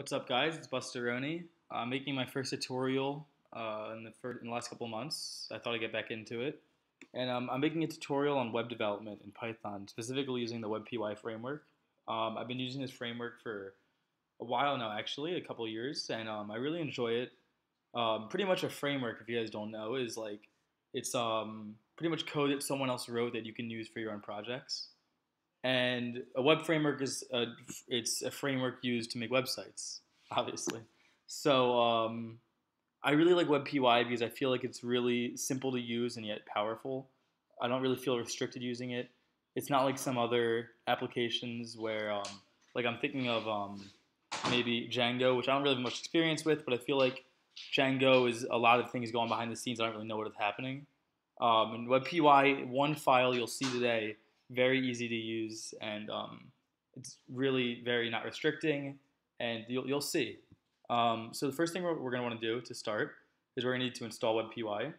What's up, guys? It's Busterroni. I'm making my first tutorial uh, in the in the last couple months. I thought I'd get back into it, and um, I'm making a tutorial on web development in Python, specifically using the WebPY framework. Um, I've been using this framework for a while now, actually, a couple years, and um, I really enjoy it. Um, pretty much a framework, if you guys don't know, is like it's um, pretty much code that someone else wrote that you can use for your own projects. And a web framework is a, it's a framework used to make websites, obviously. So um, I really like WebPY because I feel like it's really simple to use and yet powerful. I don't really feel restricted using it. It's not like some other applications where, um, like I'm thinking of um, maybe Django, which I don't really have much experience with, but I feel like Django is a lot of things going behind the scenes. I don't really know what is happening. Um, and WebPY, one file you'll see today very easy to use, and um, it's really very not restricting, and you'll, you'll see. Um, so the first thing we're, we're going to want to do to start is we're going to need to install WebPY.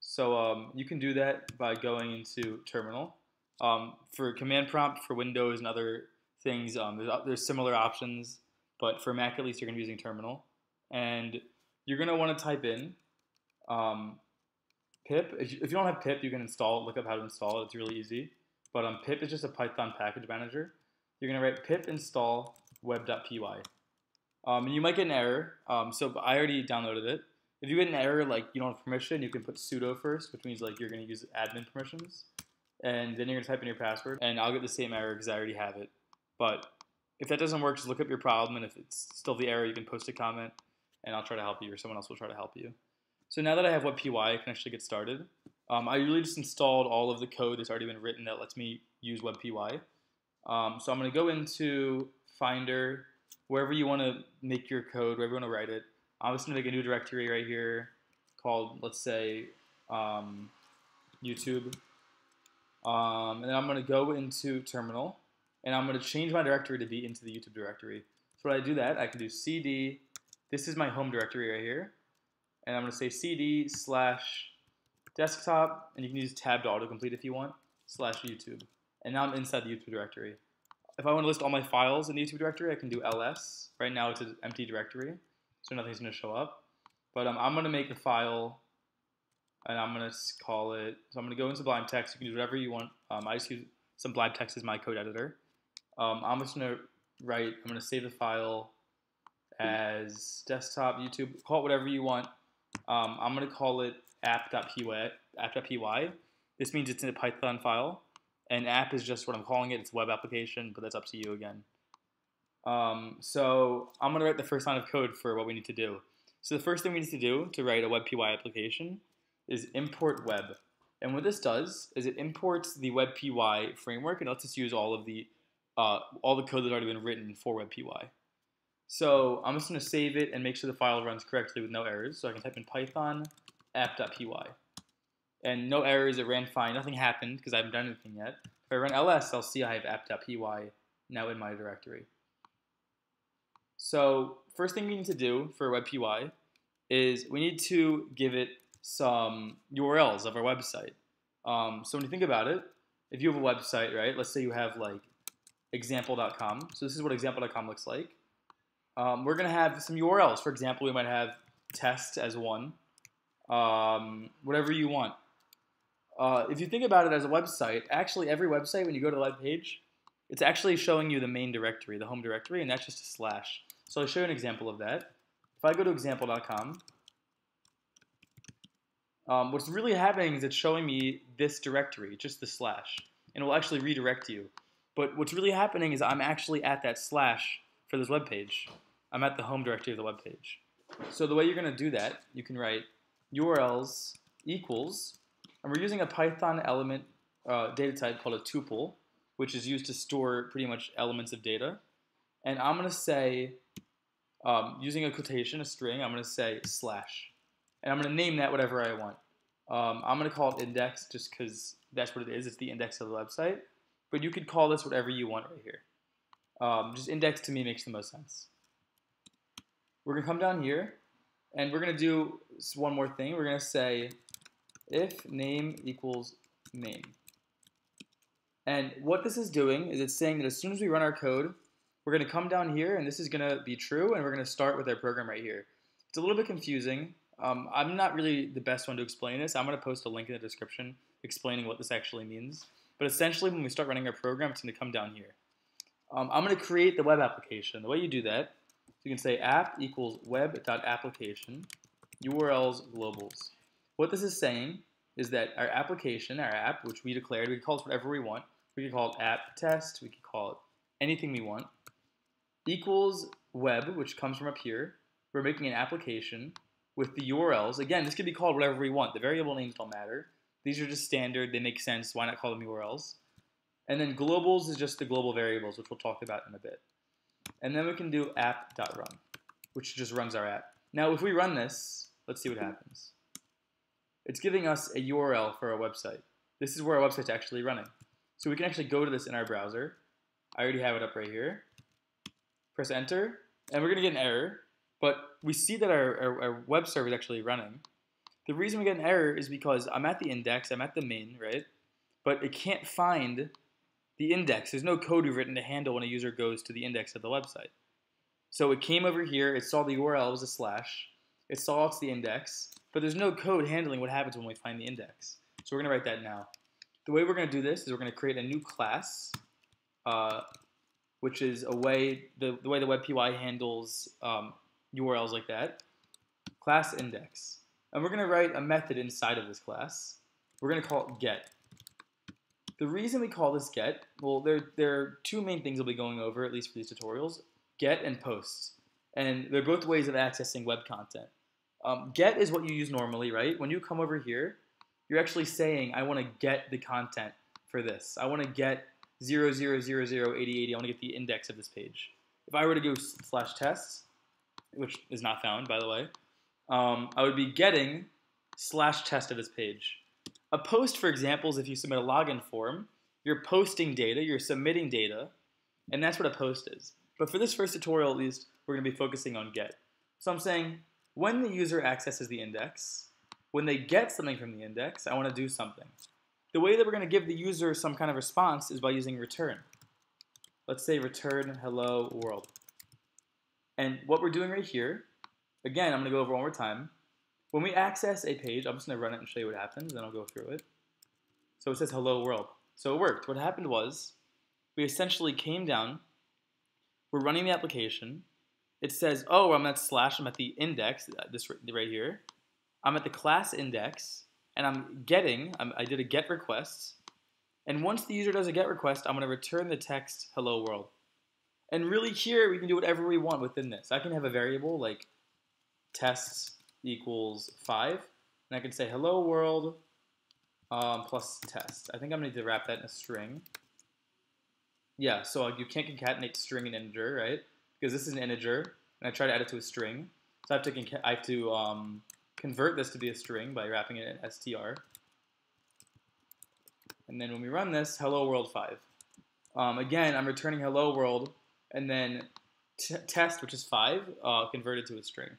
So um, you can do that by going into Terminal. Um, for command prompt for Windows and other things, um, there's, there's similar options, but for Mac at least you're going to be using Terminal. And you're going to want to type in um, pip. If you, if you don't have pip, you can install it, look up how to install it. It's really easy. But um, pip is just a Python package manager. You're going to write pip install web.py. Um, and you might get an error. Um, so I already downloaded it. If you get an error like you don't have permission, you can put sudo first, which means like you're going to use admin permissions. And then you're going to type in your password. And I'll get the same error because I already have it. But if that doesn't work, just look up your problem. And if it's still the error, you can post a comment and I'll try to help you or someone else will try to help you. So now that I have WebPY, I can actually get started. Um, I really just installed all of the code that's already been written that lets me use WebPY. Um, so I'm going to go into Finder, wherever you want to make your code, wherever you want to write it. I'm just going to make a new directory right here called, let's say, um, YouTube. Um, and then I'm going to go into Terminal, and I'm going to change my directory to be into the YouTube directory. So when I do that, I can do CD. This is my home directory right here. And I'm going to say CD slash desktop, and you can use tab to autocomplete if you want, slash YouTube. And now I'm inside the YouTube directory. If I want to list all my files in the YouTube directory, I can do ls. Right now it's an empty directory, so nothing's going to show up. But um, I'm going to make a file, and I'm going to call it, so I'm going to go into Sublime Text. You can do whatever you want. Um, I just use Sublime Text as my code editor. Um, I'm just going to write, I'm going to save the file as desktop, YouTube, call it whatever you want. Um, I'm going to call it app.py, app.py. This means it's in a Python file, and app is just what I'm calling it. It's web application, but that's up to you again. Um, so I'm going to write the first line of code for what we need to do. So the first thing we need to do to write a WebPY application is import web. And what this does is it imports the WebPY framework and lets us use all of the uh, all the code that's already been written for WebPY. So I'm just going to save it and make sure the file runs correctly with no errors. So I can type in Python app.py. And no errors, it ran fine. Nothing happened because I haven't done anything yet. If I run ls, I'll see I have app.py now in my directory. So first thing we need to do for WebPY is we need to give it some URLs of our website. Um, so when you think about it, if you have a website, right, let's say you have like example.com. So this is what example.com looks like. Um, we're going to have some URLs. For example, we might have test as one um, whatever you want. Uh, if you think about it as a website, actually every website, when you go to the web page, it's actually showing you the main directory, the home directory, and that's just a slash. So I'll show you an example of that. If I go to example.com, um, what's really happening is it's showing me this directory, just the slash, and it will actually redirect you. But what's really happening is I'm actually at that slash for this web page. I'm at the home directory of the web page. So the way you're going to do that, you can write URLs equals, and we're using a Python element uh, data type called a tuple, which is used to store pretty much elements of data. And I'm going to say, um, using a quotation, a string, I'm going to say slash. And I'm going to name that whatever I want. Um, I'm going to call it index just because that's what it is. It's the index of the website. But you could call this whatever you want right here. Um, just index to me makes the most sense. We're going to come down here and we're going to do one more thing. We're going to say if name equals name. And what this is doing is it's saying that as soon as we run our code, we're going to come down here, and this is going to be true, and we're going to start with our program right here. It's a little bit confusing. Um, I'm not really the best one to explain this. I'm going to post a link in the description explaining what this actually means. But essentially, when we start running our program, it's going to come down here. Um, I'm going to create the web application. The way you do that, you can say app equals web.application, URLs globals. What this is saying is that our application, our app, which we declared, we can call it whatever we want. We can call it app test, we can call it anything we want, equals web, which comes from up here. We're making an application with the URLs. Again, this could be called whatever we want. The variable names don't matter. These are just standard. They make sense. Why not call them URLs? And then globals is just the global variables, which we'll talk about in a bit. And then we can do app.run, which just runs our app. Now, if we run this, let's see what happens. It's giving us a URL for our website. This is where our website's actually running. So we can actually go to this in our browser. I already have it up right here. Press enter, and we're going to get an error, but we see that our, our, our web server is actually running. The reason we get an error is because I'm at the index, I'm at the main, right? But it can't find the index. There's no code we've written to handle when a user goes to the index of the website. So it came over here, it saw the URL was a slash, it saw it's the index, but there's no code handling what happens when we find the index. So we're going to write that now. The way we're going to do this is we're going to create a new class, uh, which is a way, the, the way the WebPY handles um, URLs like that, class index. And we're going to write a method inside of this class. We're going to call it get. The reason we call this get, well, there, there are two main things we'll be going over, at least for these tutorials, get and post. And they're both ways of accessing web content. Um, get is what you use normally, right? When you come over here, you're actually saying, I want to get the content for this. I want to get 00008080. I want to get the index of this page. If I were to go slash tests, which is not found, by the way, um, I would be getting slash test of this page. A post, for example, is if you submit a login form, you're posting data, you're submitting data, and that's what a post is. But for this first tutorial, at least, we're going to be focusing on get. So I'm saying when the user accesses the index, when they get something from the index, I want to do something. The way that we're going to give the user some kind of response is by using return. Let's say return hello world. And what we're doing right here, again, I'm going to go over one more time. When we access a page, I'm just going to run it and show you what happens, then I'll go through it. So it says hello world. So it worked. What happened was we essentially came down, we're running the application, it says, oh, I'm at slash, I'm at the index, uh, this right here. I'm at the class index, and I'm getting, I'm, i did a get request, and once the user does a get request, I'm going to return the text hello world. And really here, we can do whatever we want within this. I can have a variable like tests equals 5, and I can say hello world um, plus test. I think I'm going to need to wrap that in a string. Yeah, so you can't concatenate string and integer, right? because this is an integer, and I try to add it to a string. So I have to, I have to um, convert this to be a string by wrapping it in str. And then when we run this, hello world 5. Um, again, I'm returning hello world, and then test, which is 5, uh, converted to a string.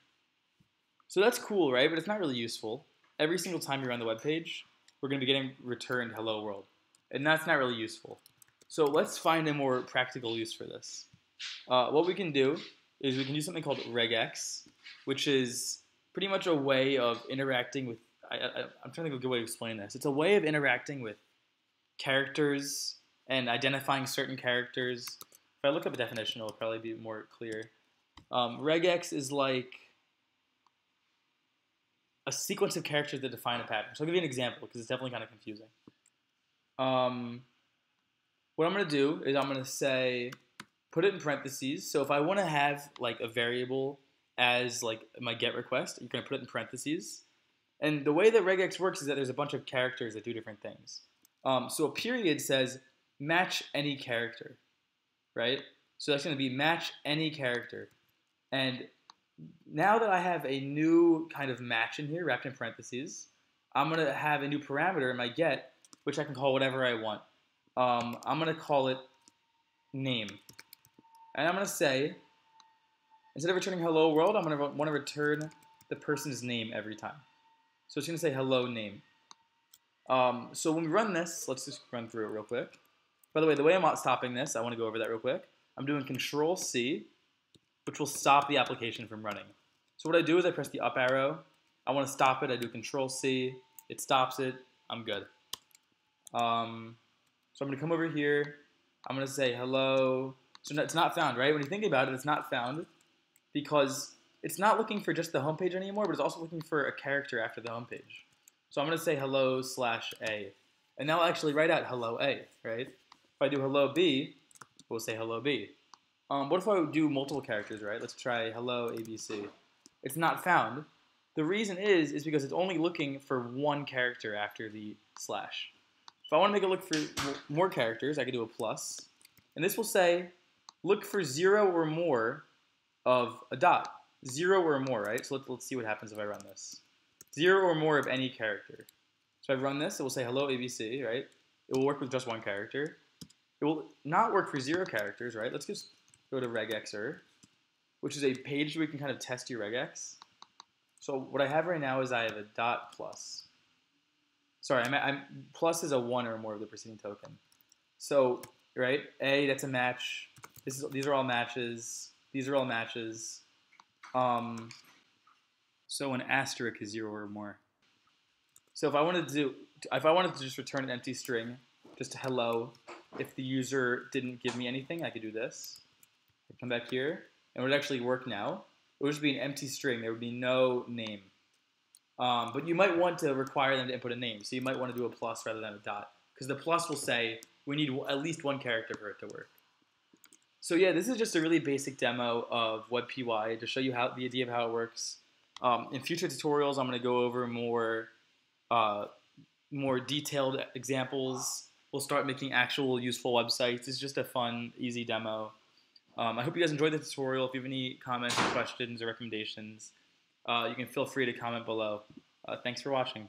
So that's cool, right? But it's not really useful. Every single time you're on the web page, we're going to be getting returned hello world. And that's not really useful. So let's find a more practical use for this. Uh, what we can do is we can do something called regex, which is pretty much a way of interacting with. I, am trying to think of a good way to explain this. It's a way of interacting with characters and identifying certain characters. If I look up a definition, it'll probably be more clear. Um, regex is like a sequence of characters that define a pattern. So I'll give you an example because it's definitely kind of confusing. Um, what I'm going to do is I'm going to say put it in parentheses. So if I want to have like a variable as like my get request, you're going to put it in parentheses. And the way that regex works is that there's a bunch of characters that do different things. Um, so a period says match any character, right? So that's going to be match any character. And now that I have a new kind of match in here wrapped in parentheses, I'm going to have a new parameter in my get, which I can call whatever I want. Um, I'm going to call it name. And I'm going to say, instead of returning hello world, I'm going to want to return the person's name every time. So it's going to say hello name. Um, so when we run this, let's just run through it real quick. By the way, the way I'm not stopping this, I want to go over that real quick. I'm doing Control C, which will stop the application from running. So what I do is I press the up arrow. I want to stop it. I do Control C. It stops it. I'm good. Um, so I'm going to come over here. I'm going to say hello. So it's not found, right? When you think about it, it's not found because it's not looking for just the homepage anymore, but it's also looking for a character after the homepage. So I'm going to say hello slash A. And now I'll actually write out hello A, right? If I do hello B, we'll say hello B. Um, what if I do multiple characters, right? Let's try hello ABC. It's not found. The reason is, is because it's only looking for one character after the slash. If I want to make it look for more characters, I could do a plus. And this will say, look for zero or more of a dot. Zero or more, right? So let's, let's see what happens if I run this. Zero or more of any character. So I run this, it will say hello ABC, right? It will work with just one character. It will not work for zero characters, right? Let's just go to RegExr, which is a page where we can kind of test your regex. So what I have right now is I have a dot plus. Sorry, I'm, I'm plus is a one or more of the preceding token. So right, A that's a match. This is these are all matches. These are all matches. Um, so an asterisk is zero or more. So if I wanted to do, if I wanted to just return an empty string, just hello, if the user didn't give me anything, I could do this. I'd come back here, and it would actually work now. It would just be an empty string. There would be no name. Um, but you might want to require them to input a name. So you might want to do a plus rather than a dot. Because the plus will say we need at least one character for it to work. So yeah, this is just a really basic demo of WebPY to show you how the idea of how it works. Um, in future tutorials, I'm going to go over more uh, more detailed examples. We'll start making actual useful websites. It's just a fun, easy demo. Um, I hope you guys enjoyed the tutorial. If you have any comments questions or recommendations, uh, you can feel free to comment below. Uh, thanks for watching.